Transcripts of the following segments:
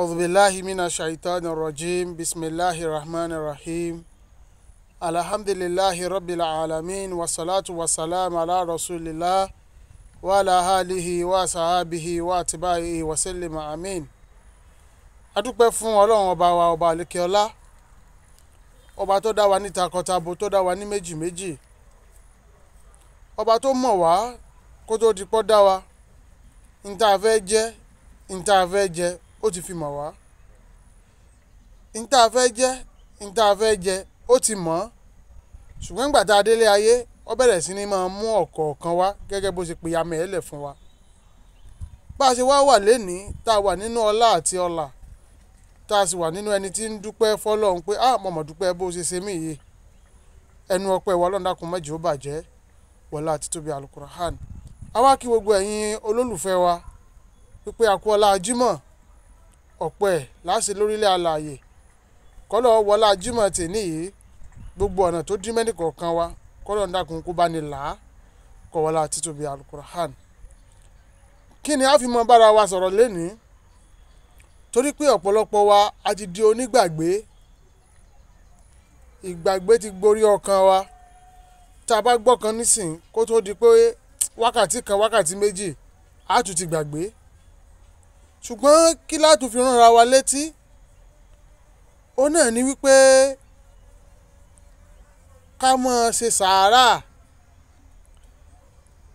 أعوذ بالله من الشيطان الرجيم بسم الله الرحمن الرحيم الحمد لله رب العالمين والصلاة والسلام على رسول الله وعلى آله وصحبه وأتباعه وسلم آمين adúpẹ́ fún ọlọ́run ọba wa ọba àlékeọlá ọba tó dá wa ní takọtabo tó dá wa ní méjì méjì ọba tó mọ̀ wá kó tó di pọ́ dá wa níta fẹ́ jẹ́ níta fẹ́ jẹ ó ti fi mọ̀ wá. Níta fẹ́ jẹ́ níta fẹ́ jẹ ó ti mọ̀. Ṣùgbọ́n nígbà tá a délé ayé ó bẹ̀rẹ̀ sí ní máa mú ọ̀kọ̀ọ̀kan wá gẹ́gẹ́ bó ṣe pè ya mẹ́ẹ̀lẹ̀ fún wa. Bá a ṣe wá wà lénìí tá a wà nínú ọlá àti ọlà tá a sì wà nínú ẹni tí ń dúpẹ́ fọlọ́run pé ah mọ̀mọ́ dúpẹ́ bó ṣe ṣe mí yìí. Ẹnu ọpẹ́ wa Ọlọ́run dákun ó bàjẹ́. Wọlé àti tóbi àwa kí gbogbo ẹ̀yin olólùfẹ́ wa pípé àkú ọlá ọ̀pọ̀ ẹ̀ láṣẹ lórílẹ̀ alààyè. Kọ́lọ̀ wọlá Jímọ̀ tèmi yìí gbogbo ọ̀nà tó dín mẹ́nì kọ̀ọ̀kan wa kọ́lọ̀ dákun kó bá ní là á kọ́ wọlé àti tóbi alukurahan kí ni a bára wa sọ̀rọ̀ lénìí? Torí pé ọ̀pọ̀lọpọ̀ wa a ti di onígbàgbé. Ìgbàgbé ti gborí ọkàn wa. Tá a bá gbọ́ kan nísìn kó tó di pé wákàtí kan wákàtí méjì á tún ti gbàgbé ṣùgbọ́n kí látún fi ránra wa létí? Ó náà ní wípé ká mọ̀ ṣe sàárà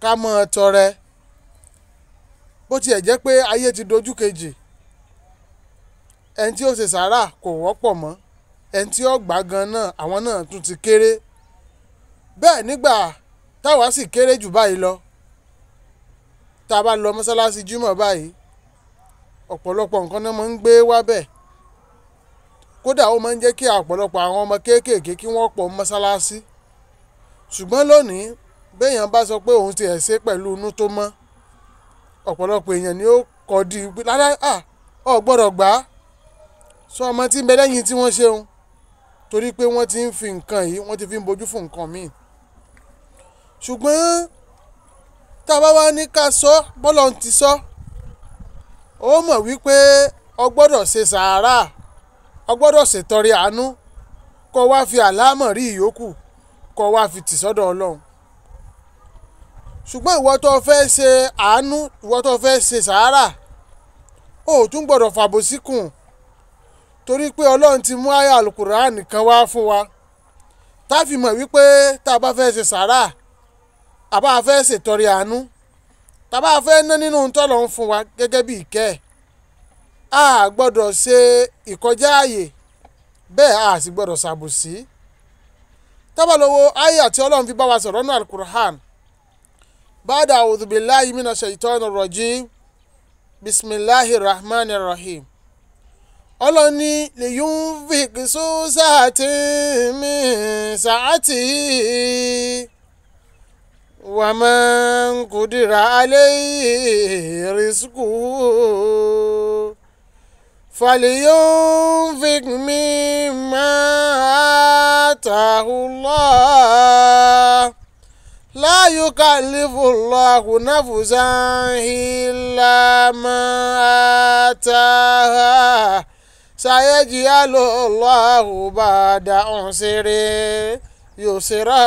ká mọ̀ tọrẹ. Bó tiẹ̀ jẹ́ pé ayé ti dojú kejì ẹni tí ó ṣe sàárà kò wọ́pọ̀ mọ́. Ẹni tí ó gbà gan náà àwọn náà tún ti kéré. Bẹ́ẹ̀ nígbà táwa sì kéré jù báyìí lọ tá a bá lọ mọ́sálásí jímọ̀ báyìí ọ̀pọ̀lọpọ̀ nǹkan náà máa ń gbé wá bẹ́ẹ̀. Kódà ó máa ń jẹ́ kí ọ̀pọ̀lọpọ̀ àwọn ọmọ kéékèèké kí wọ́n pọ̀ mọ́sálásí. Ṣùgbọ́n lónìí béèyàn bá sọ pé òun ti ẹ̀ ṣe pẹ̀lú inú tó mọ́ ọ̀pọ̀lọpọ̀ èèyàn ni ó kọ́ di lára ọ̀ gbọ́dọ̀ gbà á. Sọ ọmọ tí ń bẹ lẹ́yìn tí wọ́n ṣeun torí pé wọ́n ti ń fi nǹkan yìí wọ́n ti fi ń bojú fún nǹkan míì. Ṣùgbọ́n tá a bá wá ní ká sọ bọ́lọ̀ ti sọ ó mọ̀ wípé gbọ́dọ̀ ṣe sàárà gbọ́dọ̀ ṣètọrẹ àánú kó wá fi àlámọ̀ rí ìyókù kó wá fi tì sọ́dọ̀ ọlọ́run. Ṣùgbọ́n ìwọ tó fẹ́ ṣe àánú ìwọ tó fẹ́ ṣe sàárà ó tún gbọ́dọ̀ fàbòsí torí pé ọlọ́run ti mú àyà alukur'an kan wá fún wa. Tá mọ̀ wípé tá a bá fẹ́ ṣe sàárà àbá a fẹ́ ṣètọrẹ àánú tá a bá fẹ́ ná nínú tọ́lọ̀ ń fún wa gẹ́gẹ́ bí ìkẹ́ a gbọ́dọ̀ ṣe ìkọjá ààyè bẹ́ẹ̀ a sì gbọ́dọ̀ ṣàbòsí. Tábàlówó àyà tí ọlọ́run fi bá wa sọ̀rọ̀ nínú alukur'an ba'da a'udhu billahi minash shaitanir rajim bismillahir rahmanir rahim. Ọlọ́ni lèyún fìkìsù sáàtì mi sáàtì wà ń kùdìrà alẹ́ rìsíkù fàlẹ́yún fìkìmí máa tàhùlọ́ la yukallifu Allahu nafsan illa ma ataha sayaj'alu Allahu ba'da usri yusra.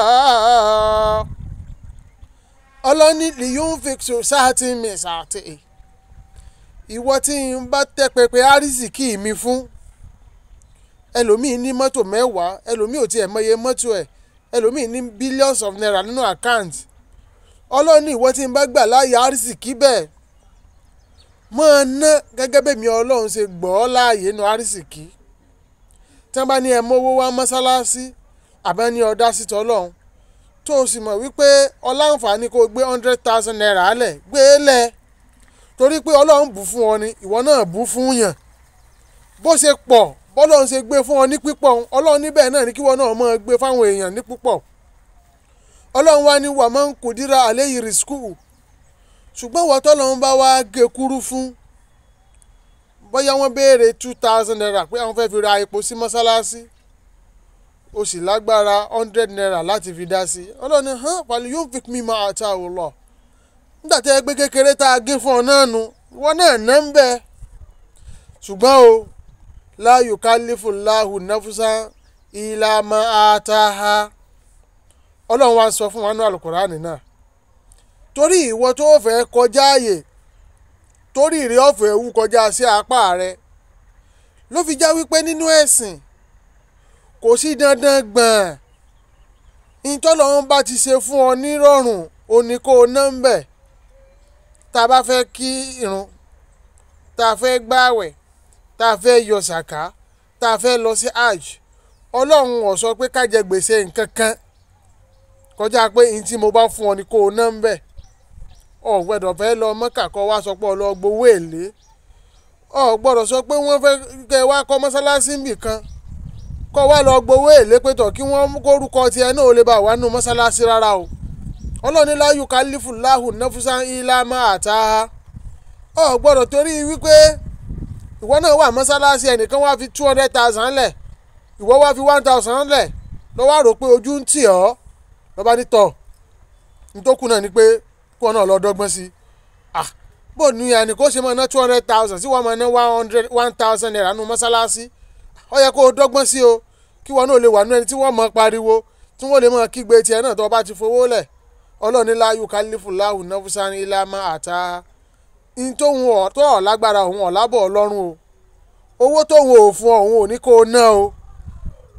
Ọlọ́ni liyun fixo sáàtì mi sáàtì. Ìwọ tí n bá tẹ́ pẹpẹ àrísìkì mi fún. Ẹlòmíì ní mọ́tò mẹ́wàá ẹlòmíì ò tiẹ̀ mọye mọ́tò ẹ̀ ẹlòmíì ní billions of naira nínú account. Ọlọ́ni ìwọ tí n bá gbà láàyè àrísìkì bẹ́ẹ̀ máa ná gẹ́gẹ́ bẹ́ẹ̀ mi ọlọ́run ṣe gbọ́ láàyè nu àrísìkí tí wọ́n bá ní ẹ mówó wá mọ́sálásí àbẹ́ ní ọ̀dá síta ọlọ́run tó o sì mọ̀ wípé ọláǹfààní kó gbé hundred thousand naira lẹ̀ gbé e lẹ̀. Torí pé ọlọ́run bù fún ọ ni ìwọ náà bù fún yàn. Bó ṣe pọ̀ bọ́lọ́run ṣe gbé fún ọ ní pípọ̀ ọlọ́run níbẹ̀ náà ní kíwọ náà máa gbé fáwọn èèyàn ní púpọ̀. Ọlọ́run wá ní wà ń kùdíra àlẹ́ yìí rìskù ṣùgbọ́n wọ́n tọ́lọ́run bá wá gé kúrú fún bóyá wọ́n béèrè two thousand naira pé àwọn fẹ́ fi ra epo sí mọ́sálásí o sì lágbára hundred naira láti fi dá sí ọlọ́run ní hàn pàlú yóò fi mí máa ta ò lọ. Nígbà tí ẹ gbé kékeré tá a gé fún ọ náà nu ìwọ náà ná ń bẹ. Ṣùgbọ́n o la yukallifu nafsan illa ma ọlọ́run wa sọ fún wa ní alukurani náà. Torí ìwọ tó fẹ́ kọjá ààyè torí ìrẹ́ ọ̀fẹ́ wú kọjá sí apá rẹ ló fi já wípé nínú ẹ̀sìn kò sí dandan gbọ̀n. Ìtọ́lọ́run bá ti ṣe fún ọ nírọ̀rùn òní kó o ná ń bẹ̀ tá a bá fẹ́ kí irun tá a fẹ́ gbààwẹ̀ tá a fẹ́ yọ sàká tá a fẹ́ lọ sí hajj ọlọ́run ò sọ pé ká jẹ gbèsè nǹkan kan. Kọjá pé ní tí mo bá fún ọ ni kó o ná ń bẹ̀ ọ gbọ́dọ̀ fẹ́ lọ mọ́kà kọ́ wá sọ pé ọ lọ gbowó èlé. Ọ gbọ́dọ̀ sọ pé wọ́n fẹ́ kẹ́ wá kọ́ mọ́sálásí nbì kan kọ́ wá lọ gbowó èlé pé tọ̀ kí wọ́n kórúkọ tiẹ̀ náà ó lè bá wà nù mọ́sálásí rárá o. Ọlọ́ni yukallifu Allahu nafsan illa ma ataha ọ gbọ́dọ̀ torí wípé ìwọ náà wà mọ́sálásí ẹnìkan wá fi two hundred thousand lẹ̀ ìwọ wá fi one thousand lẹ̀ lọ́wọ́ àrò pé ojú ń tì ọ́. Lọ́ba ní tọ̀ nítòkù náà ni pé kí wọn náà lọ dọ́gbọ́n sí i. Ah bó ẹni kó ṣe máa ná two hundred thousand sí wọn máa ná one thousand naira nù mọ́sálásí ó yẹ kó o dọ́gbọ́n sí o kí wọn náà lè wà nínú ẹni tí wọ́n mọ̀ pariwo tí wọ́n lè mọ̀ kígbe tiẹ̀ náà tó bá ti fowó lẹ̀. Ọlọ́ọ̀ni la yukallifu Allahu nafsan illa ma ataha ní tóun ọ̀tọ̀ lágbára òun ọ̀lábọ̀ ọlọ́run o. Owó tóun ò fún òun ò ní kó o ná o.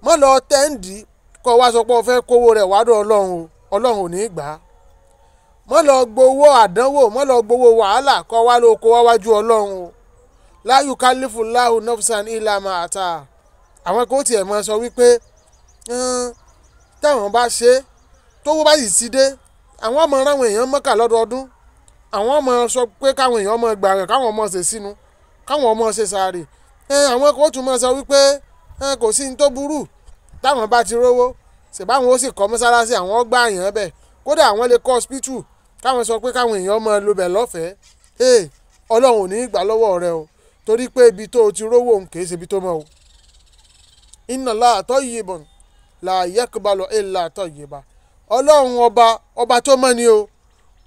Mọ́ lọ tẹ́ǹdì kọ́ wá sọ pé o fẹ́ kówó rẹ̀ wádọ̀ ọlọ́run o ọlọ́run ò ní gbà á. Mọ́ lọ gbowó àdánwò mọ́ lọ gbowó wàhálà kọ́ wá ló kó wáwájú ọlọ́run o. Allahu nafsan illa ma ataha àwọn kò tiẹ̀ mọ́ sọ wípé táwọn bá ṣe tówó bá sì ti dé àwọn ọmọ ráwọn èèyàn mọ́kà lọ́dọọdún. Àwọn ọmọ sọ pé káwọn èèyàn ọmọ gbà rẹ̀ káwọn ọmọ ṣe sínú káwọn ọmọ ṣe sàárè àwọn kò tún mọ́ sọ wípé kò sí ní tó burú. Táwọn bá ti rówó ṣèbáwọn ó sì kọ́ mọ́sálásí àwọn gbà yàn bẹ̀. Kódà àwọn lè kọ́ hospital káwọn sọ pé káwọn èèyàn ọmọ lo bẹ̀ lọ́fẹ̀ẹ́. Ọlọ́run ò ní í gbà lọ́wọ́ rẹ o torí pé ibi tó o ti rówó òun kìí ṣe ibi tó mọ́ o inna Allaha tayyibun la yaqbalu illa tayyiba. Ọlọ́run ọba ọba tó mọ́ ni o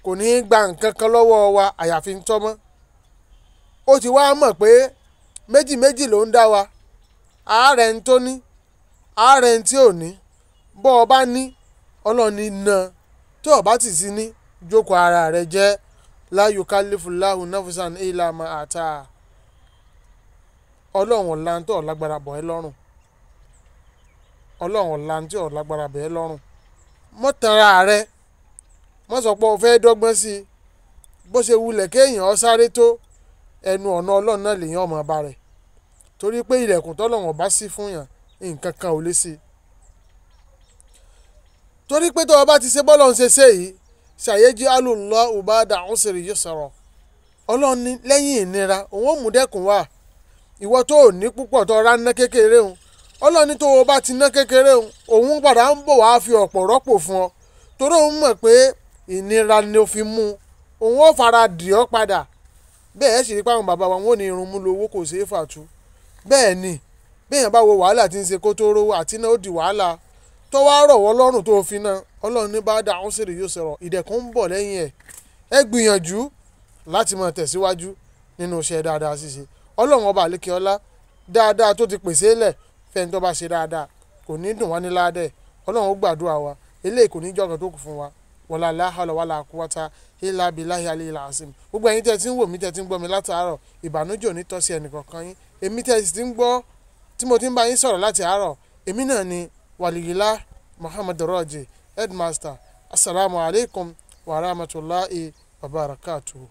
kò ní í gba nǹkan kan lọ́wọ́ wa àyàfi ń tọ́mọ́ ó ti wá mọ̀ pé méjì méjì ló ń dá wa. Àárẹ̀ ń tó ní àárẹ̀ ń tí ò ní. Bọ́ ọ bá ní ọlọ́ọ̀ni na. Tó o bá sí ní jókòó ara rẹ jẹ́. La yukallifu Allahu nafsan illa ma ataha ọlọ́run ọ̀la ń tọ́ lágbára bọ̀ ẹ́ lọ́rùn ọlọ́run ọ̀la ń tọ́ lágbára bọ̀ ẹ́ lọ́rùn. Mọ́ tanra rẹ mọ́ sọ pé o fẹ́ dọ́gbọ́n sí i. Bó ṣe wulẹ̀ kéèyàn sáré tó ẹnu ọ̀nà ọlọ́run náà lèèyàn ọmọ ọba rẹ̀. Torí pé ilẹ̀kùn tọ́lọ́run ọba sí fún yàn nǹkan kan ò lè sí i torí pé o bá ti ṣe bọ́lọ̀ ń ṣe ṣe yìí ṣàyẹ́jí alùlọ́ ubada ọ̀sẹ̀rẹ̀ yìí sọ̀rọ̀ ọlọ́run lẹ́yìn ìnira òun ò mú dẹ́kun wá. Ìwọ tó ò ní púpọ̀ tó ra ná kékeré òun ọlọ́run ní tó o bá ti ná kékeré òun padà ń bọ̀ wá fi ọ̀pọ̀ rọ́pò fún ọ. Torí òun mọ̀ pé ìnira ni ó fi mú òun ó fara dì ọ́ padà. Bẹ́ẹ̀ sì rí pé àwọn bàbá wa wọn ò ní irun mú lówó kò ṣeé fàtú bẹ́ẹ̀ ni bẹ́ẹ̀ bá wo wàhálà tí ń ṣe kó tó rówó àti náà ó di wàhálà tó wá rọ̀ wọ́ lọ́rùn tó fi náà ọlọ́run ní bá dá àwọn sèrè yóò sọ̀rọ̀ ìdẹ̀kùn ń bọ̀ lẹ́yìn ẹ̀. Ẹ gbìyànjú láti máa tẹ̀síwájú nínú iṣẹ́ dáadáa ṣíṣe. Ọlọ́run ọba àlékè dáadáa tó ti pèsè lẹ̀ fẹ́ni tó bá ṣe dáadáa kò ní dùn wá ní ládẹ́. Ọlọ́run ó gbàdúrà wa. Eléyìí kò ní jọ̀gàn tó kù fún wa. Wàlá láhàlà wàlá àkúwátá ilà bíláhi alẹ́ ilà àsìm gbogbo ẹ̀yin tẹ́ ti ń wò mí tẹ́ ti ń gbọ́ mi látàárọ̀ ìbànújẹ́ ò ní tọ́ sí ẹnìkankan yín. Èmi tẹ́ ti ń gbọ́ tí mo ti ń bá yín sọ̀rọ̀ láti àárọ̀ èmi náà ni wàlìyílá muhammad rọ́ọ̀jì headmaster. Asalaamualeykum wa rahmatulahi wa barakatuhu.